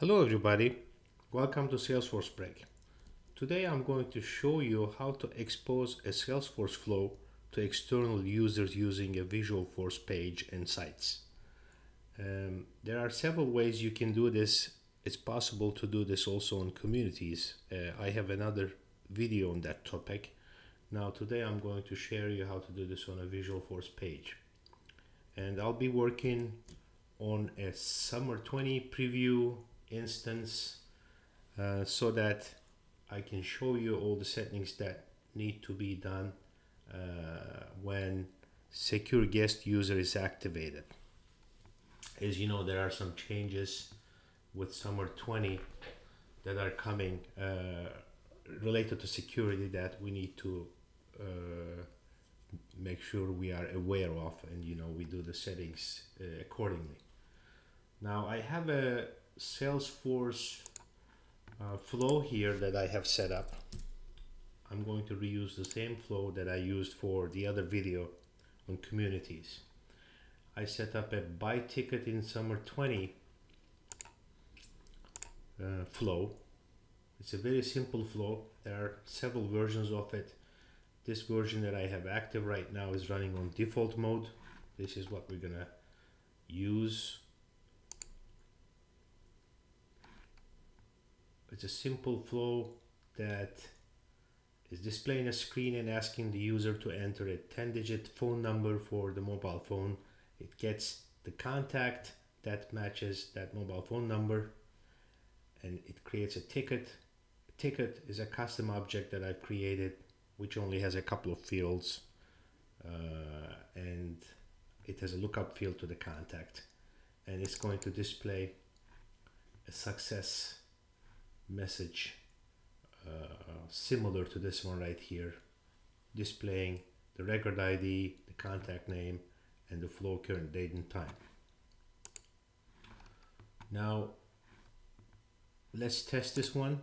Hello everybody, welcome to Salesforce Break. Today I'm going to show you how to expose a Salesforce flow to external users using a Visualforce page and sites. Um, there are several ways you can do this. It's possible to do this also on communities. Uh, I have another video on that topic. Now today I'm going to share you how to do this on a Visualforce page. And I'll be working on a summer 20 preview instance uh, so that I can show you all the settings that need to be done uh, when secure guest user is activated. As you know, there are some changes with Summer 20 that are coming uh, related to security that we need to uh, make sure we are aware of and you know we do the settings uh, accordingly. Now I have a Salesforce uh, flow here that I have set up. I'm going to reuse the same flow that I used for the other video on communities. I set up a buy ticket in summer 20 uh, flow. It's a very simple flow. There are several versions of it. This version that I have active right now is running on default mode. This is what we're gonna use It's a simple flow that is displaying a screen and asking the user to enter a 10 digit phone number for the mobile phone. It gets the contact that matches that mobile phone number and it creates a ticket. A ticket is a custom object that I've created which only has a couple of fields uh, and it has a lookup field to the contact and it's going to display a success message uh, similar to this one right here displaying the record ID, the contact name and the flow current date and time. Now let's test this one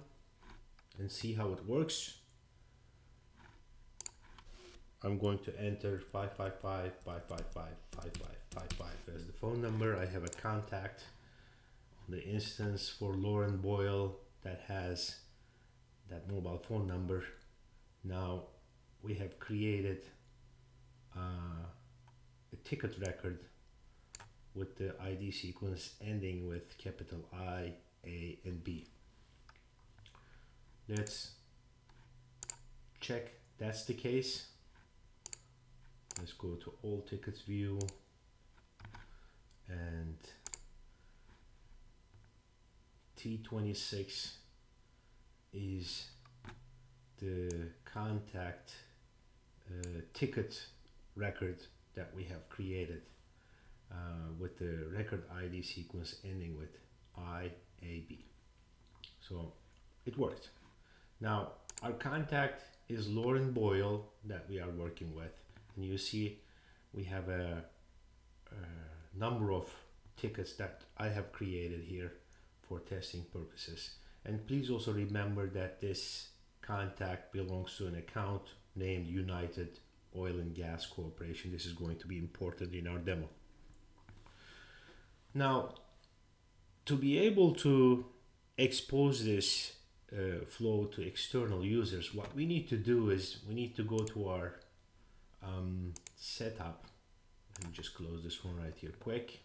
and see how it works. I'm going to enter 555 555 5555 as the phone number. I have a contact on the instance for Lauren Boyle that has that mobile phone number. Now we have created uh, a ticket record with the ID sequence ending with capital I, A, and B. Let's check that's the case. Let's go to all tickets view and T26 is the contact uh, ticket record that we have created uh, with the record ID sequence ending with IAB. So it worked. Now our contact is Lauren Boyle that we are working with and you see we have a, a number of tickets that I have created here for testing purposes. And please also remember that this contact belongs to an account named United Oil and Gas Corporation. This is going to be important in our demo. Now, to be able to expose this uh, flow to external users, what we need to do is we need to go to our um, setup. Let me just close this one right here quick.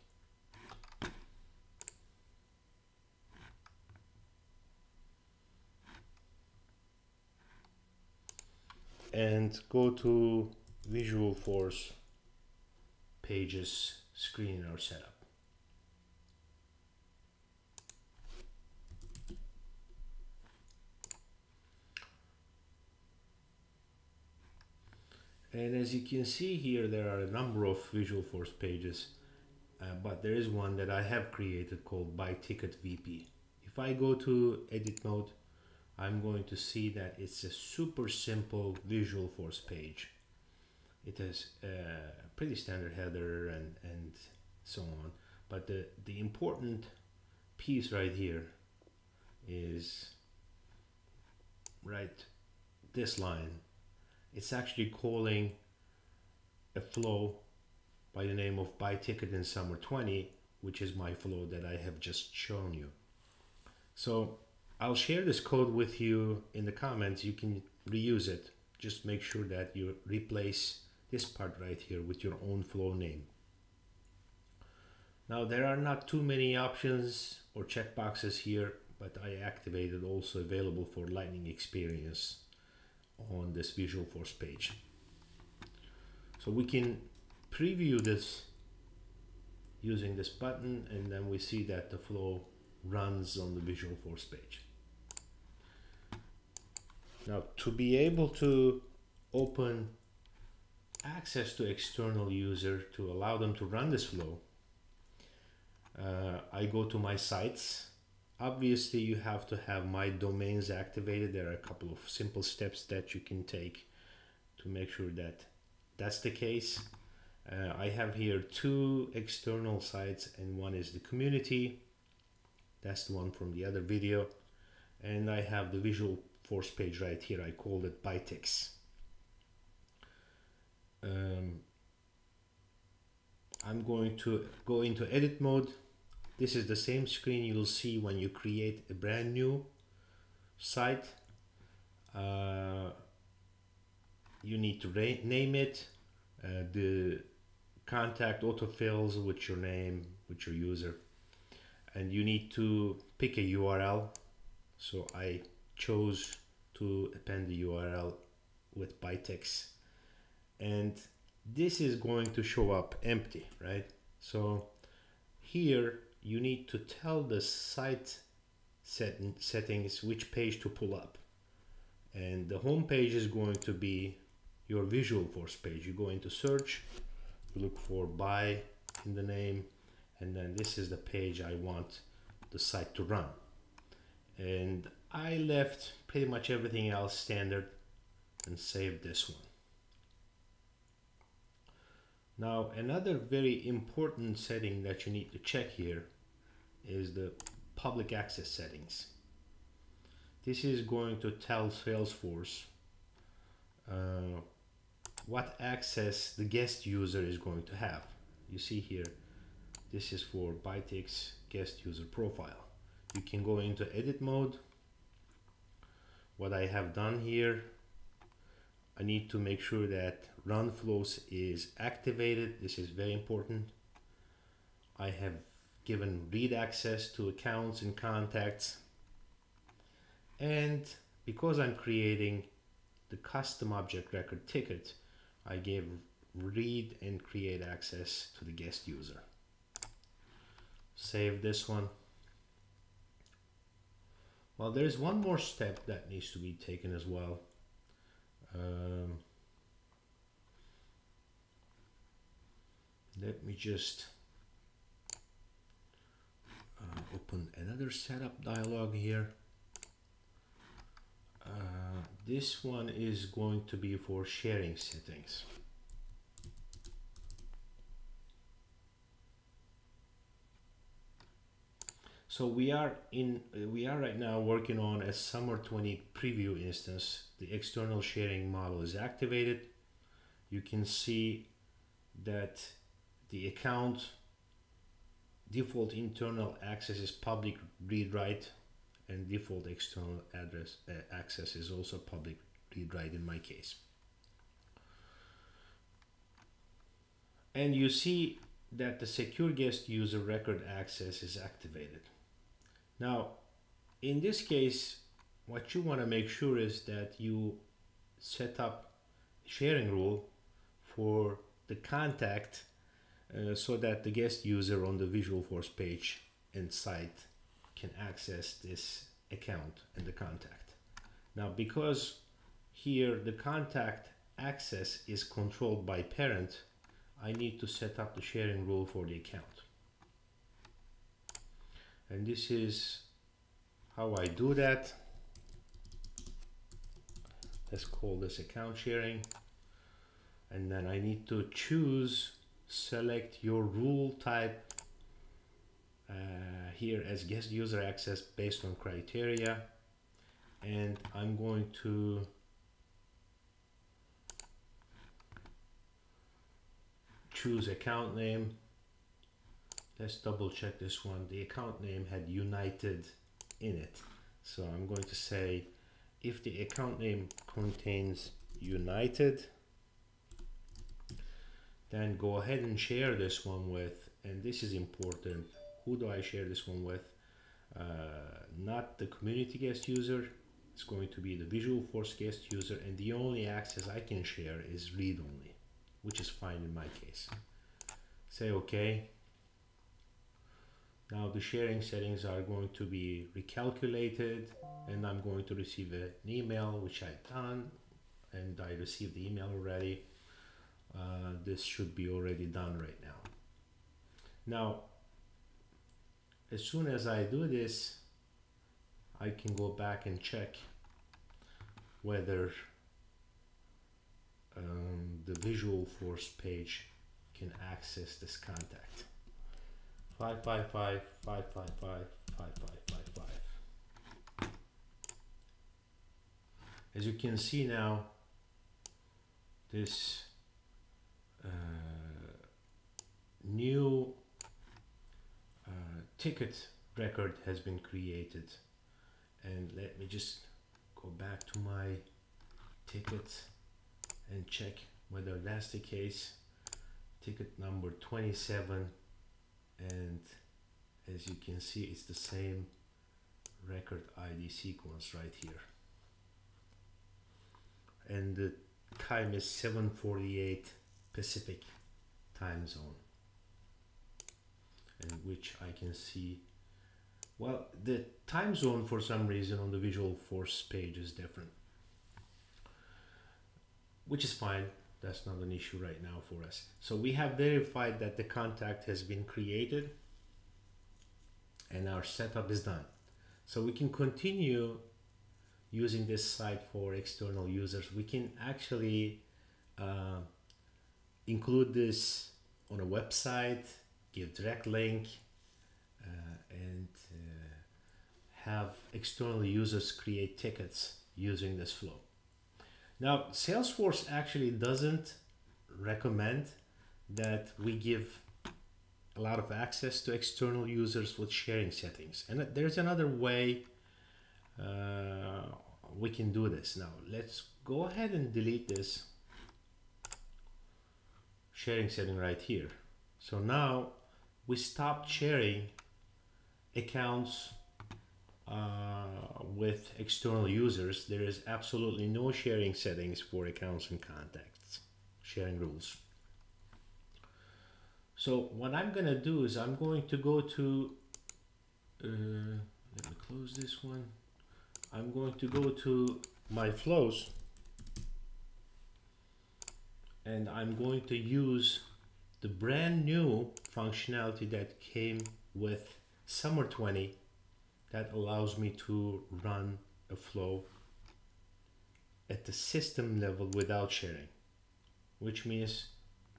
And go to Visualforce pages screen our setup. And as you can see here, there are a number of Visualforce pages, uh, but there is one that I have created called Buy Ticket VP. If I go to edit mode, I'm going to see that it's a super simple Visualforce page. It has a pretty standard header and, and so on. But the, the important piece right here is right this line. It's actually calling a flow by the name of buy ticket in summer 20, which is my flow that I have just shown you. So I'll share this code with you in the comments. You can reuse it. Just make sure that you replace this part right here with your own flow name. Now there are not too many options or checkboxes here, but I activated also available for Lightning Experience on this Visualforce page. So we can preview this using this button and then we see that the flow runs on the Visualforce page. Now to be able to open access to external user to allow them to run this flow, uh, I go to my sites. Obviously you have to have my domains activated. There are a couple of simple steps that you can take to make sure that that's the case. Uh, I have here two external sites and one is the community. That's the one from the other video. And I have the visual page right here. I called it Bytex. Um, I'm going to go into edit mode. This is the same screen you'll see when you create a brand new site. Uh, you need to name it. Uh, the contact autofills with your name, with your user. And you need to pick a URL. So I chose to append the URL with Bytex. And this is going to show up empty, right? So here you need to tell the site set settings which page to pull up. And the home page is going to be your Visualforce page. You go into search, look for by in the name, and then this is the page I want the site to run. And I left pretty much everything else standard and save this one. Now another very important setting that you need to check here is the public access settings. This is going to tell Salesforce uh, what access the guest user is going to have. You see here, this is for Bytex guest user profile. You can go into edit mode. What I have done here, I need to make sure that run flows is activated. This is very important. I have given read access to accounts and contacts. And because I'm creating the custom object record ticket, I gave read and create access to the guest user. Save this one. Well, there's one more step that needs to be taken as well. Um, let me just uh, open another setup dialog here. Uh, this one is going to be for sharing settings. So we are in we are right now working on a summer 20 preview instance. The external sharing model is activated. You can see that the account default internal access is public read write and default external address uh, access is also public read write in my case. And you see that the secure guest user record access is activated. Now, in this case, what you want to make sure is that you set up sharing rule for the contact uh, so that the guest user on the Visualforce page and site can access this account and the contact. Now, because here the contact access is controlled by parent, I need to set up the sharing rule for the account. And this is how I do that. Let's call this account sharing. And then I need to choose, select your rule type uh, here as guest user access based on criteria and I'm going to choose account name let's double check this one the account name had United in it. So I'm going to say if the account name contains United, then go ahead and share this one with, and this is important, who do I share this one with? Uh, not the community guest user, it's going to be the Visual Force guest user, and the only access I can share is read only, which is fine in my case. Say OK. Now the sharing settings are going to be recalculated and I'm going to receive an email which I've done and I received the email already. Uh, this should be already done right now. Now, as soon as I do this, I can go back and check whether um, the Visualforce page can access this contact. 555 555 5555. As you can see now, this uh, new uh, ticket record has been created and let me just go back to my ticket and check whether that's the case ticket number 27 and as you can see it's the same record ID sequence right here. And the time is 748 Pacific time zone. And which I can see well the time zone for some reason on the visual force page is different. Which is fine that's not an issue right now for us. So we have verified that the contact has been created and our setup is done. So we can continue using this site for external users. We can actually uh, include this on a website, give direct link, uh, and uh, have external users create tickets using this flow. Now, Salesforce actually doesn't recommend that we give a lot of access to external users with sharing settings. And there's another way uh, we can do this. Now, let's go ahead and delete this sharing setting right here. So now we stopped sharing accounts uh, with external users, there is absolutely no sharing settings for accounts and contacts, sharing rules. So what I'm going to do is I'm going to go to, uh, let me close this one. I'm going to go to my flows and I'm going to use the brand new functionality that came with Summer 20 that allows me to run a flow at the system level without sharing which means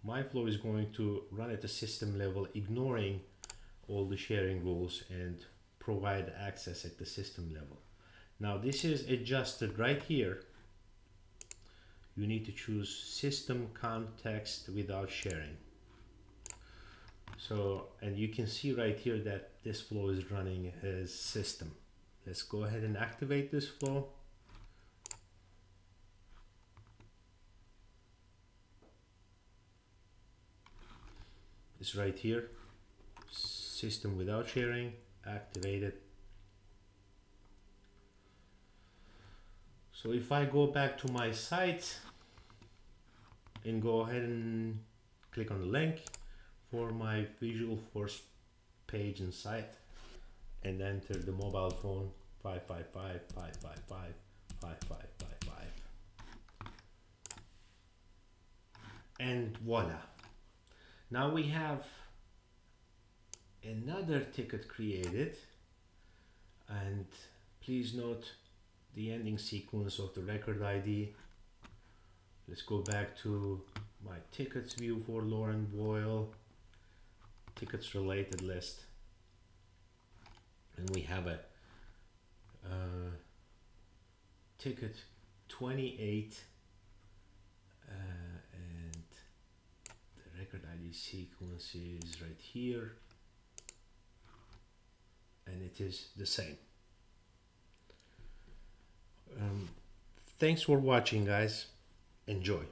my flow is going to run at the system level ignoring all the sharing rules and provide access at the system level. Now this is adjusted right here. You need to choose system context without sharing so, and you can see right here that this flow is running as system. Let's go ahead and activate this flow. It's right here, system without sharing, activated. So if I go back to my site and go ahead and click on the link, for my Visual Force page and site and enter the mobile phone 555 555 5555 and voila. Now we have another ticket created. And please note the ending sequence of the record ID let's go back to my tickets view for Lauren Boyle tickets related list. And we have a uh, ticket 28 uh, and the record ID sequence is right here. And it is the same. Um, thanks for watching guys. Enjoy.